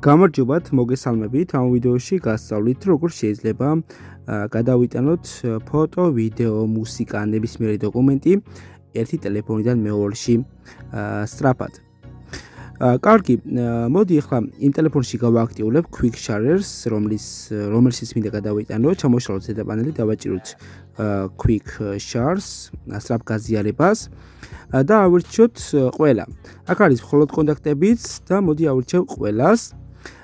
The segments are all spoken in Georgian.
გამარჯობათ, მოგესალმებით. ამ ვიდეოში გასწავლით, როგორ შეიძლება გადავიტანოთ ფოტო, ვიდეო, მუსიკა, ნებისმიერი დოკუმენტი ერთი ტელეფონიდან მეორეში სწრაფად. კარგი, მოდი ახლა იმ ტელეფონში გავაქტიურებ Quick Shares, რომლის რომელშიც მინდა გადავიტანო, ჩამოშალოთ ზედა პანელი, დავაჭიროთ Quick Shares, სწრაფ გაზიარებას და ავირჩიოთ ყველა. აქ არის მხოლოდ კონტაქტებიც და მოდი ავირჩევ ყველას.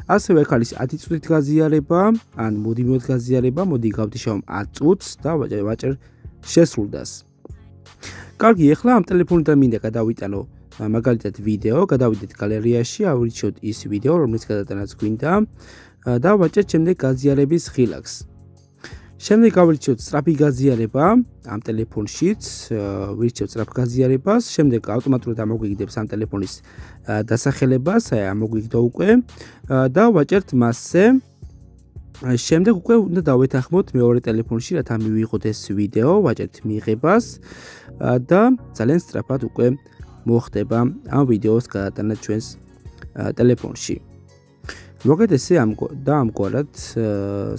ასევე აქ არის 10 წუთით გაზიარება, ან მოდიმოდ გაზიარება, მოდი გავდიშავ 10 წუთს და ვაჭერ შესრულდას. კარგი, ახლა ამ ტელეფონიდან მინდა გადავიტანო მაგალითად ვიდეო, გადავიდეთ გალერეაში, ავრიჩიოთ ის ვიდეო, რომელიც გადატანაც გვინდა და ვაჭერთ შემდეგ გაზიარების ხილაკს. შემდეგ გავრიჩიოთ სწრაფი გაზიარება ამ ტელეფონშიც, ვირჩევთ სწრაფ გაზიარებას, შემდეგ ავტომატურად ამოგვიგდებს ამ ტელეფონის დასახელებას, აი ამოგვიგდო უკვე და ვაჭერთ მასზე. შემდეგ უკვე უნდა დავეთანხმოთ მეორე ტელეფონში, რათა მივიღოთ ეს ვიდეო, ვაჭერთ მიღებას და ძალიან სწრაფად უკვე მოხდება ამ ვიდეოს გადატანა ჩვენს ტელეფონში. მოგეთ ესე ამ და ამგვარად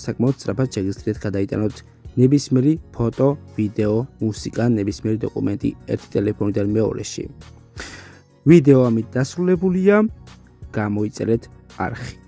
საკმაოდ სწრაფად შეგიძლიათ გადაიტანოთ ნებისმიერი ფოტო, ვიდეო, მუსიკა, ნებისმიერი დოკუმენტი ერთი ტელეფონიდან მეორეში. ვიდეო ამით დასრულებულია. გამოიწერეთ არხი.